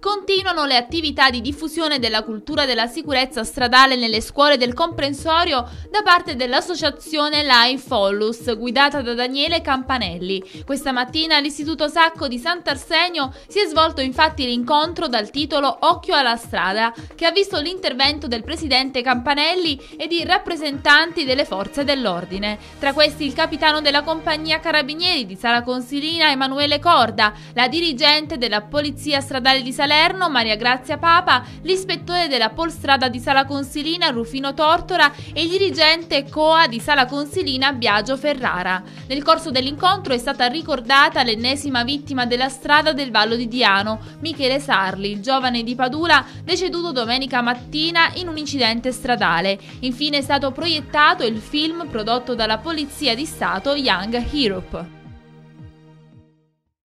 Continuano le attività di diffusione della cultura della sicurezza stradale nelle scuole del comprensorio da parte dell'associazione Line Follus, guidata da Daniele Campanelli. Questa mattina all'Istituto Sacco di Sant'Arsenio si è svolto infatti l'incontro dal titolo Occhio alla strada, che ha visto l'intervento del presidente Campanelli e di rappresentanti delle forze dell'ordine. Tra questi il capitano della compagnia Carabinieri di Sala Consilina Emanuele Corda, la dirigente della Polizia Stradale di Salerno Salerno, Maria Grazia Papa, l'ispettore della Polstrada di Sala Consilina Rufino Tortora e il dirigente COA di Sala Consilina Biagio Ferrara. Nel corso dell'incontro è stata ricordata l'ennesima vittima della strada del Vallo di Diano, Michele Sarli, il giovane di Padula deceduto domenica mattina in un incidente stradale. Infine è stato proiettato il film prodotto dalla Polizia di Stato Young Europe.